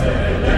Amen.